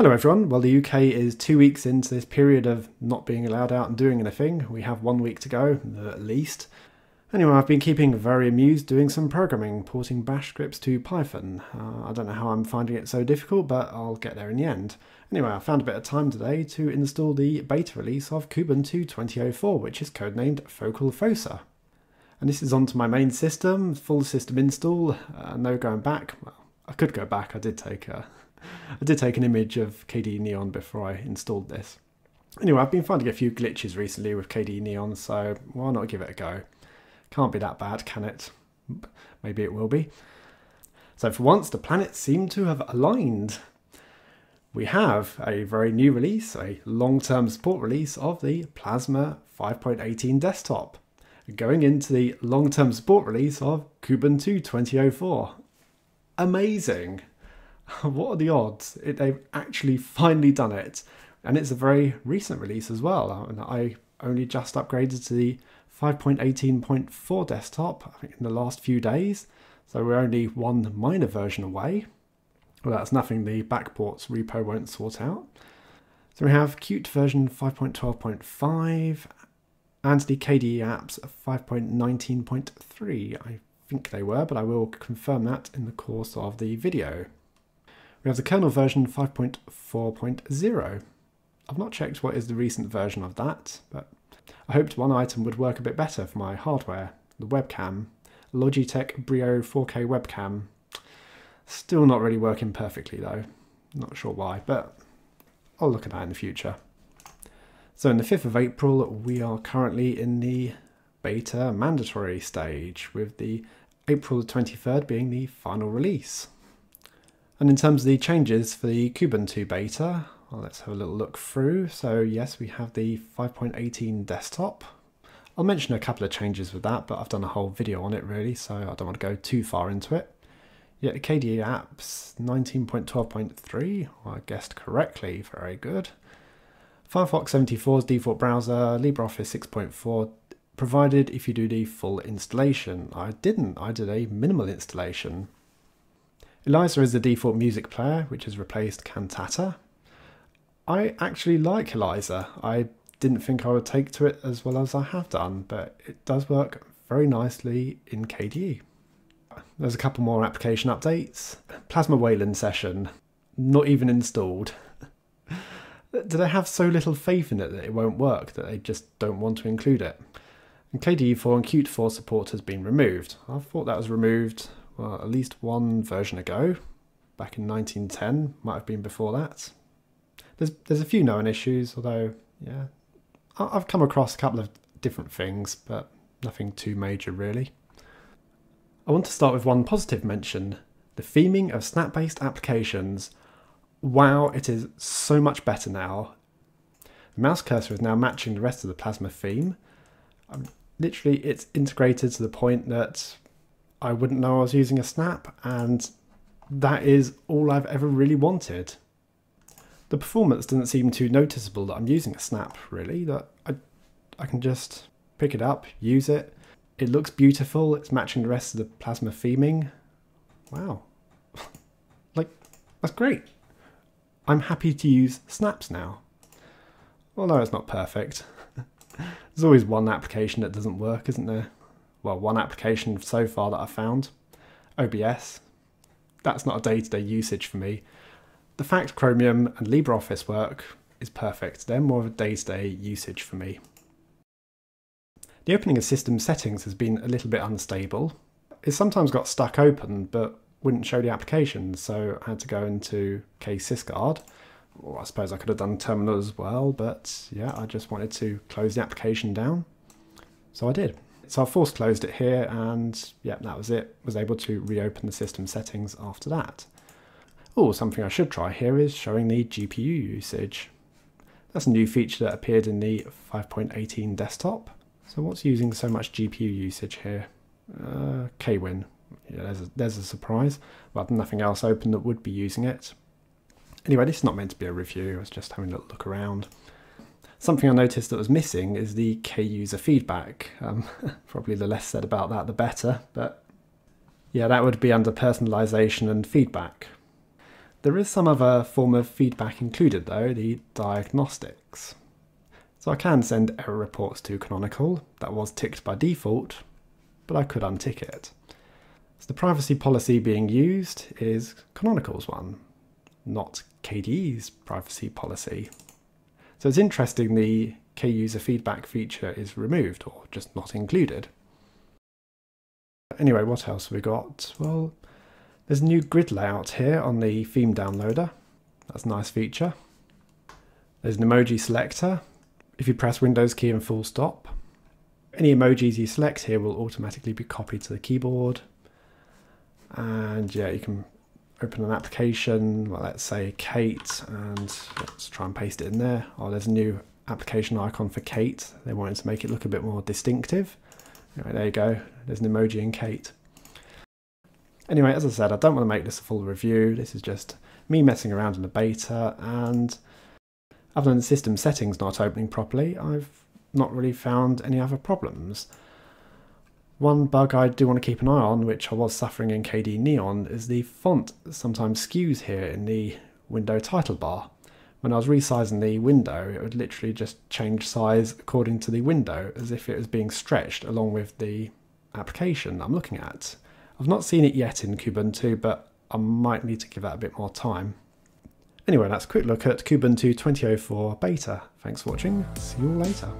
Hello everyone. Well, the UK is two weeks into this period of not being allowed out and doing anything. We have one week to go, at least. Anyway, I've been keeping very amused doing some programming, porting bash scripts to Python. Uh, I don't know how I'm finding it so difficult, but I'll get there in the end. Anyway, I found a bit of time today to install the beta release of Kubuntu 2004, which is codenamed Focal Fossa. And this is onto my main system, full system install, uh, no going back. Well, I could go back, I did take a I did take an image of KDE Neon before I installed this. Anyway, I've been finding a few glitches recently with KDE Neon, so why not give it a go? Can't be that bad, can it? Maybe it will be. So for once, the planets seem to have aligned. We have a very new release, a long-term support release of the Plasma 5.18 desktop, going into the long-term support release of Kubuntu 2004. Amazing! what are the odds? It, they've actually finally done it. And it's a very recent release as well. Uh, and I only just upgraded to the 5.18.4 desktop in the last few days. So we're only one minor version away. Well, that's nothing the backports repo won't sort out. So we have Qt version 5.12.5 and the KDE apps 5.19.3. I think they were, but I will confirm that in the course of the video. We have the kernel version 5.4.0. I've not checked what is the recent version of that, but I hoped one item would work a bit better for my hardware, the webcam, Logitech Brio 4K webcam. Still not really working perfectly though, not sure why, but I'll look at that in the future. So on the 5th of April, we are currently in the beta mandatory stage, with the April 23rd being the final release. And in terms of the changes for the Kubuntu beta, well, let's have a little look through. So yes, we have the 5.18 desktop. I'll mention a couple of changes with that, but I've done a whole video on it really, so I don't want to go too far into it. Yeah, KDE apps 19.12.3, well, I guessed correctly, very good. Firefox 74's default browser, LibreOffice 6.4, provided if you do the full installation. I didn't, I did a minimal installation. Elisa is the default music player, which has replaced Cantata. I actually like Elisa. I didn't think I would take to it as well as I have done, but it does work very nicely in KDE. There's a couple more application updates. Plasma Wayland session, not even installed. Do they have so little faith in it that it won't work that they just don't want to include it? And KDE4 and Qt4 support has been removed. I thought that was removed well, at least one version ago, back in 1910, might have been before that. There's there's a few known issues, although yeah, I've come across a couple of different things, but nothing too major really. I want to start with one positive mention: the theming of snap-based applications. Wow, it is so much better now. The mouse cursor is now matching the rest of the Plasma theme. Um, literally, it's integrated to the point that I wouldn't know I was using a snap, and that is all I've ever really wanted. The performance doesn't seem too noticeable that I'm using a snap, really, that I, I can just pick it up, use it. It looks beautiful, it's matching the rest of the plasma theming. Wow. like, that's great. I'm happy to use snaps now. Although it's not perfect. There's always one application that doesn't work, isn't there? Well, one application so far that I've found, OBS. That's not a day-to-day usage for me. The fact Chromium and LibreOffice work is perfect. They're more of a day-to-day usage for me. The opening of system settings has been a little bit unstable. It sometimes got stuck open, but wouldn't show the application, so I had to go into KSysGuard. I suppose I could have done terminal as well, but yeah, I just wanted to close the application down. So I did. So I force closed it here and yeah, that was it. Was able to reopen the system settings after that. Oh, something I should try here is showing the GPU usage. That's a new feature that appeared in the 5.18 desktop. So what's using so much GPU usage here? Uh, Kwin. Yeah, there's a, there's a surprise. Well, nothing else open that would be using it. Anyway, this is not meant to be a review. I was just having a look around. Something I noticed that was missing is the K-user feedback. Um, probably the less said about that, the better. But yeah, that would be under personalization and feedback. There is some other form of feedback included though, the diagnostics. So I can send error reports to Canonical, that was ticked by default, but I could untick it. So the privacy policy being used is Canonical's one, not KDE's privacy policy. So it's interesting the K-user feedback feature is removed or just not included. Anyway, what else have we got? Well, there's a new grid layout here on the theme downloader. That's a nice feature. There's an emoji selector. If you press Windows key and full stop, any emojis you select here will automatically be copied to the keyboard. And yeah, you can open an application, well, let's say Kate, and let's try and paste it in there. Oh, there's a new application icon for Kate. They wanted to make it look a bit more distinctive. Anyway, there you go. There's an emoji in Kate. Anyway, as I said, I don't want to make this a full review. This is just me messing around in the beta, and other than the system settings not opening properly, I've not really found any other problems. One bug I do want to keep an eye on, which I was suffering in KDE Neon, is the font sometimes skews here in the window title bar. When I was resizing the window, it would literally just change size according to the window, as if it was being stretched along with the application I'm looking at. I've not seen it yet in Kubuntu, but I might need to give that a bit more time. Anyway, that's a quick look at Kubuntu 2004 beta. Thanks for watching, see you all later.